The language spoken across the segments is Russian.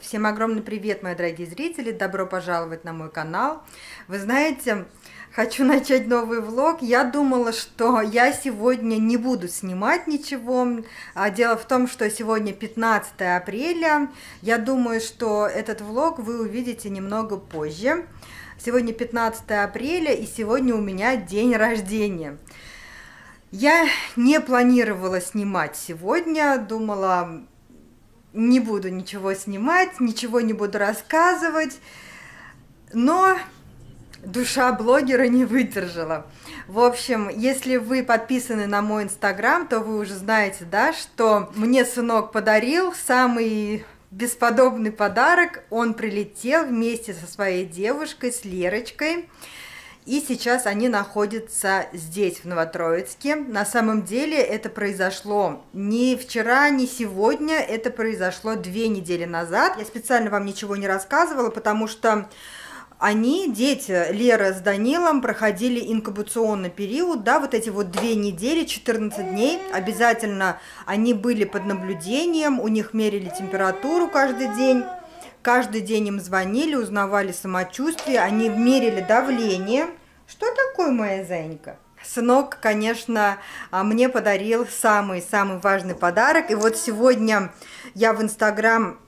Всем огромный привет, мои дорогие зрители! Добро пожаловать на мой канал! Вы знаете, хочу начать новый влог. Я думала, что я сегодня не буду снимать ничего. А дело в том, что сегодня 15 апреля. Я думаю, что этот влог вы увидите немного позже. Сегодня 15 апреля, и сегодня у меня день рождения. Я не планировала снимать сегодня, думала, не буду ничего снимать, ничего не буду рассказывать, но душа блогера не выдержала. В общем, если вы подписаны на мой инстаграм, то вы уже знаете, да, что мне сынок подарил самый бесподобный подарок. Он прилетел вместе со своей девушкой, с Лерочкой. И сейчас они находятся здесь, в Новотроицке. На самом деле это произошло не вчера, не сегодня, это произошло две недели назад. Я специально вам ничего не рассказывала, потому что они, дети, Лера с Данилом, проходили инкубационный период, да, вот эти вот две недели, 14 дней, обязательно они были под наблюдением, у них мерили температуру каждый день, Каждый день им звонили, узнавали самочувствие, они мерили давление. Что такое моя зайка? Сынок, конечно, а, мне подарил самый-самый важный подарок. И вот сегодня я в Инстаграм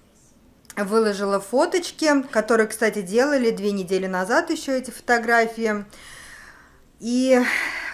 выложила фоточки, которые, кстати, делали две недели назад еще эти фотографии. И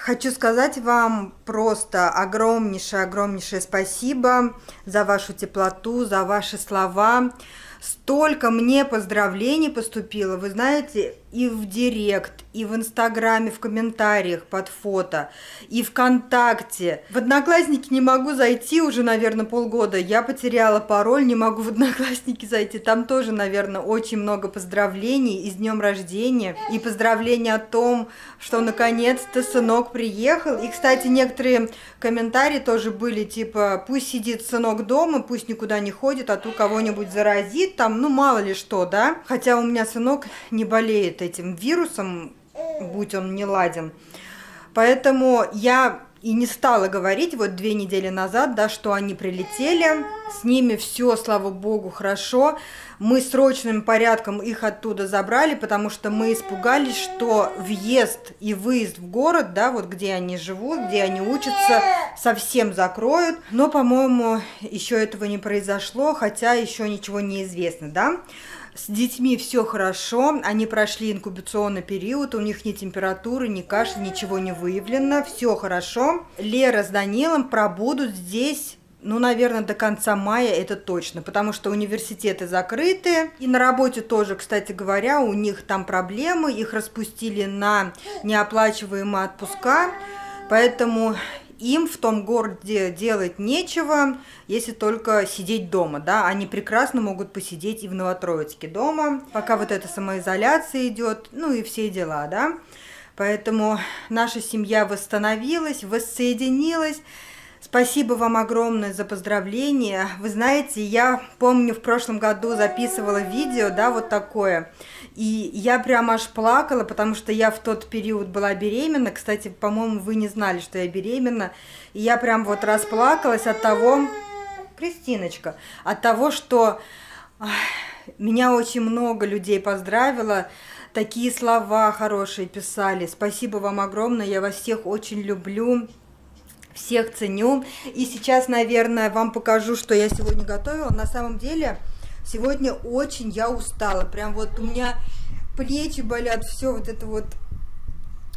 хочу сказать вам просто огромнейшее-огромнейшее спасибо за вашу теплоту, за ваши слова. Столько мне поздравлений поступило, вы знаете, и в директ, и в инстаграме, в комментариях под фото, и ВКонтакте. В Одноклассники не могу зайти уже, наверное, полгода. Я потеряла пароль, не могу в Одноклассники зайти. Там тоже, наверное, очень много поздравлений и с днем рождения, и поздравления о том, что наконец-то сынок приехал. И, кстати, некоторые комментарии тоже были, типа, пусть сидит сынок дома, пусть никуда не ходит, а то кого-нибудь заразит, там, ну, мало ли что, да. Хотя у меня сынок не болеет болеет этим вирусом, будь он не ладен. Поэтому я и не стала говорить вот две недели назад, да, что они прилетели, с ними все, слава богу, хорошо. Мы срочным порядком их оттуда забрали, потому что мы испугались, что въезд и выезд в город, да, вот где они живут, где они учатся, совсем закроют. Но, по-моему, еще этого не произошло, хотя еще ничего не известно, да. С детьми все хорошо, они прошли инкубационный период, у них ни температуры, ни кашля, ничего не выявлено, все хорошо. Лера с Данилом пробудут здесь ну, наверное, до конца мая это точно, потому что университеты закрыты. И на работе тоже, кстати говоря, у них там проблемы, их распустили на неоплачиваемые отпуска. Поэтому им в том городе делать нечего, если только сидеть дома, да, они прекрасно могут посидеть и в Новотроицке дома, пока вот эта самоизоляция идет, ну и все дела, да. Поэтому наша семья восстановилась, воссоединилась, Спасибо вам огромное за поздравления. Вы знаете, я помню, в прошлом году записывала видео, да, вот такое. И я прям аж плакала, потому что я в тот период была беременна. Кстати, по-моему, вы не знали, что я беременна. И я прям вот расплакалась от того, Кристиночка, от того, что меня очень много людей поздравило. Такие слова хорошие писали. Спасибо вам огромное, я вас всех очень люблю всех ценю. И сейчас, наверное, вам покажу, что я сегодня готовила. На самом деле, Сегодня очень я устала. Прям вот у меня плечи болят, все вот это вот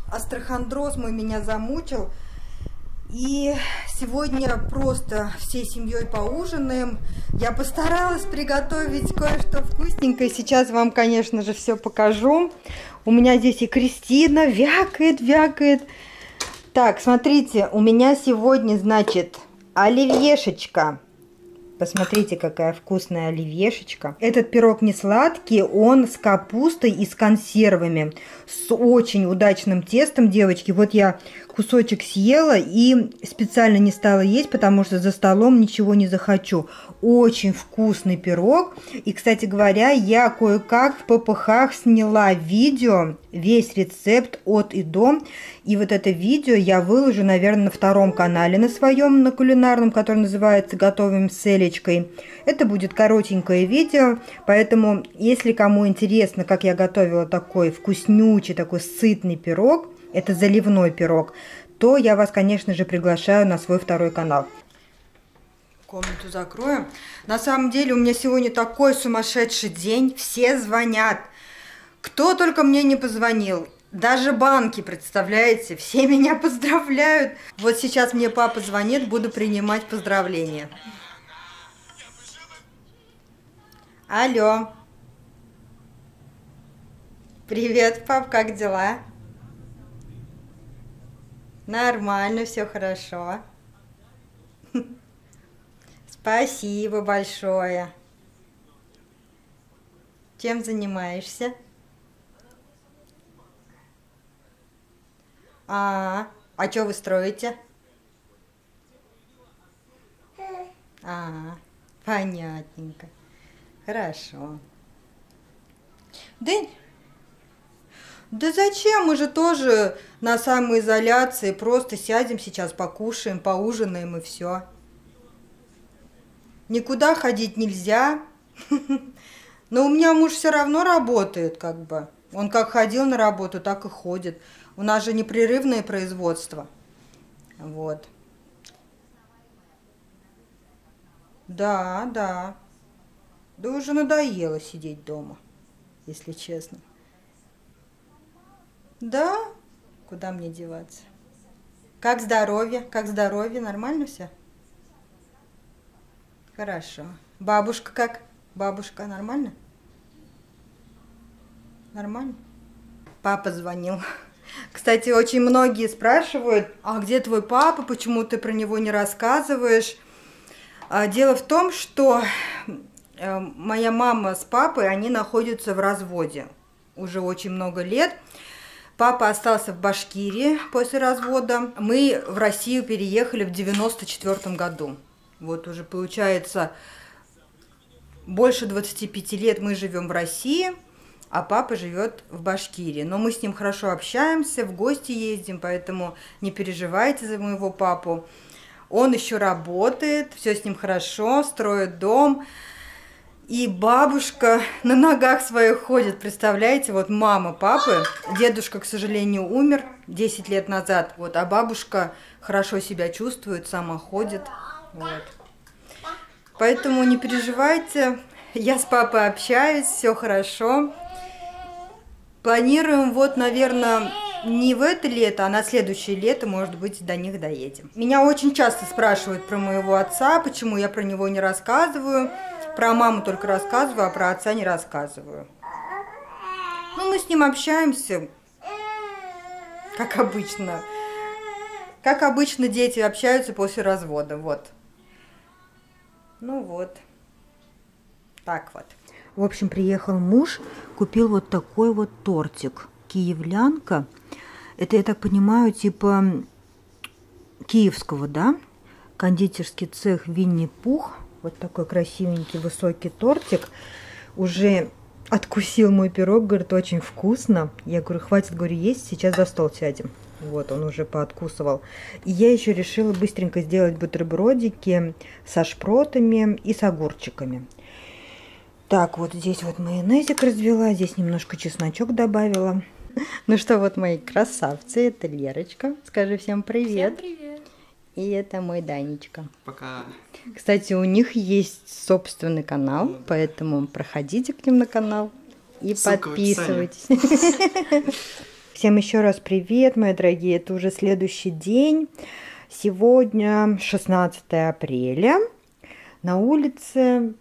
астрохондроз мой меня замучил. И сегодня просто всей семьей поужинаем. Я постаралась приготовить кое-что вкусненькое. Сейчас вам, конечно же, все покажу. У меня здесь и Кристина вякает, вякает. Так, смотрите, у меня сегодня, значит, оливьешечка Посмотрите, какая вкусная оливьешечка. Этот пирог не сладкий, он с капустой и с консервами. С очень удачным тестом, девочки. Вот я кусочек съела и специально не стала есть, потому что за столом ничего не захочу. Очень вкусный пирог. И, кстати говоря, я кое-как в ППХ сняла видео, весь рецепт от и до. И вот это видео я выложу, наверное, на втором канале на своем, на кулинарном, который называется «Готовим с Элей гречкой. Это будет коротенькое видео, поэтому, если кому интересно, как я готовила такой вкуснючий, такой сытный пирог, это заливной пирог, то я вас, конечно же, приглашаю на свой второй канал. Комнату закроем. На самом деле у меня сегодня такой сумасшедший день. Все звонят. Кто только мне не позвонил. Даже банки, представляете, все меня поздравляют. Вот сейчас мне папа звонит, буду принимать поздравления. Алло. Привет, пап, как дела? Нормально, все хорошо. Спасибо большое. Чем занимаешься? А, а что вы строите? А, понятненько. Хорошо. Да, да зачем? Мы же тоже на самоизоляции. Просто сядем сейчас, покушаем, поужинаем и все. Никуда ходить нельзя. Но у меня муж все равно работает, как бы. Он как ходил на работу, так и ходит. У нас же непрерывное производство. Вот. Да, да. Да уже надоело сидеть дома, если честно. Да? Куда мне деваться? Как здоровье? Как здоровье? Нормально все? Хорошо. Бабушка как? Бабушка нормально? Нормально? Папа звонил. Кстати, очень многие спрашивают, а где твой папа, почему ты про него не рассказываешь? А, дело в том, что моя мама с папой, они находятся в разводе уже очень много лет. Папа остался в Башкирии после развода. Мы в Россию переехали в 94 году. Вот уже получается больше 25 лет мы живем в России – а папа живет в Башкирии. Но мы с ним хорошо общаемся, в гости ездим, поэтому не переживайте за моего папу. Он еще работает, все с ним хорошо, строит дом. И бабушка на ногах своих ходит, представляете, вот мама папы, дедушка, к сожалению, умер 10 лет назад, вот, а бабушка хорошо себя чувствует, сама ходит, вот. Поэтому не переживайте, я с папой общаюсь, все хорошо. Планируем вот, наверное, не в это лето, а на следующее лето, может быть, до них доедем. Меня очень часто спрашивают про моего отца, почему я про него не рассказываю. Про маму только рассказываю, а про отца не рассказываю. Ну, мы с ним общаемся, как обычно. Как обычно дети общаются после развода, вот. Ну вот. Так вот. В общем, приехал муж, купил вот такой вот тортик. Киевлянка. Это, я так понимаю, типа киевского, да? Кондитерский цех Винни-Пух. Вот такой красивенький высокий тортик. Уже откусил мой пирог, говорит, очень вкусно. Я говорю, хватит, говорю, есть, сейчас за стол сядем. Вот, он уже пооткусывал. И я еще решила быстренько сделать бутербродики со шпротами и с огурчиками. Так, вот здесь вот майонезик развела, здесь немножко чесночок добавила. Ну что, вот мои красавцы, это Лерочка. Скажи всем привет. Всем привет. И это мой Данечка. Пока. Кстати, у них есть собственный канал, ну, поэтому проходите к ним на канал и Ссылка подписывайтесь. Всем еще раз привет, мои дорогие. Это уже следующий день. Сегодня 16 апреля. На улице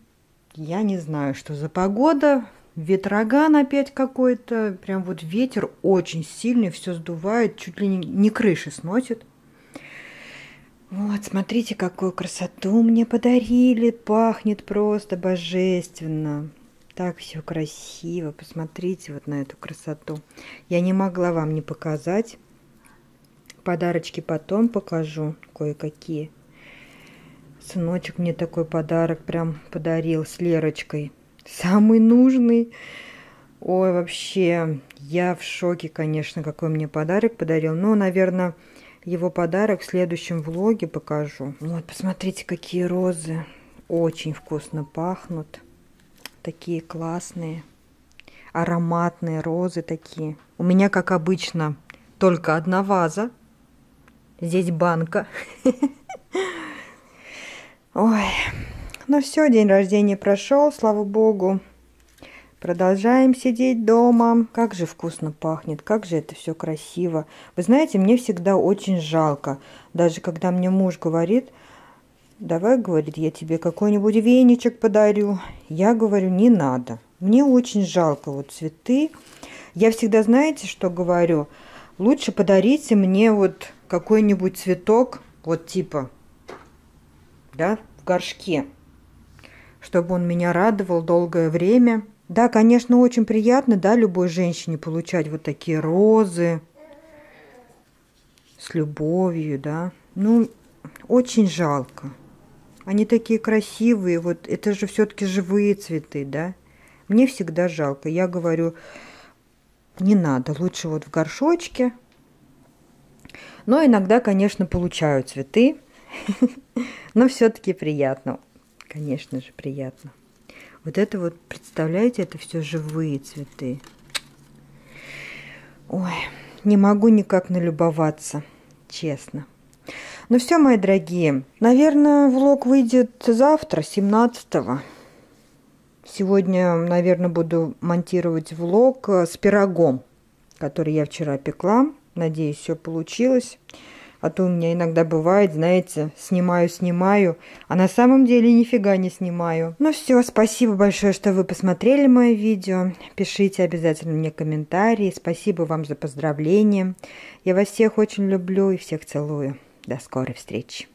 я не знаю, что за погода. Ветроган опять какой-то. Прям вот ветер очень сильный, все сдувает, чуть ли не, не крыши сносит. Вот, смотрите, какую красоту мне подарили. Пахнет просто божественно. Так все красиво. Посмотрите вот на эту красоту. Я не могла вам не показать. Подарочки потом покажу кое-какие. Сыночек мне такой подарок прям подарил с Лерочкой. Самый нужный. Ой, вообще, я в шоке, конечно, какой мне подарок подарил. Но, наверное, его подарок в следующем влоге покажу. Вот, посмотрите, какие розы. очень вкусно пахнут. Такие классные, ароматные розы такие. У меня, как обычно, только одна ваза. Здесь банка. Ой, ну все, день рождения прошел, слава богу. Продолжаем сидеть дома. Как же вкусно пахнет, как же это все красиво. Вы знаете, мне всегда очень жалко. Даже когда мне муж говорит, давай, говорит, я тебе какой-нибудь веничек подарю. Я говорю, не надо. Мне очень жалко вот цветы. Я всегда, знаете, что говорю? Лучше подарите мне вот какой-нибудь цветок, вот типа, да, в горшке, чтобы он меня радовал долгое время. Да, конечно, очень приятно, да, любой женщине получать вот такие розы с любовью, да. Ну, очень жалко. Они такие красивые, вот это же все-таки живые цветы, да. Мне всегда жалко. Я говорю, не надо, лучше вот в горшочке. Но иногда, конечно, получаю цветы, но все-таки приятно. Конечно же, приятно. Вот это вот, представляете, это все живые цветы. Ой, не могу никак налюбоваться, честно. Ну все, мои дорогие, наверное, влог выйдет завтра, 17-го. Сегодня, наверное, буду монтировать влог э, с пирогом, который я вчера пекла. Надеюсь, все получилось. А то у меня иногда бывает, знаете, снимаю-снимаю, а на самом деле нифига не снимаю. Ну все, спасибо большое, что вы посмотрели мое видео. Пишите обязательно мне комментарии. Спасибо вам за поздравления. Я вас всех очень люблю и всех целую. До скорой встречи.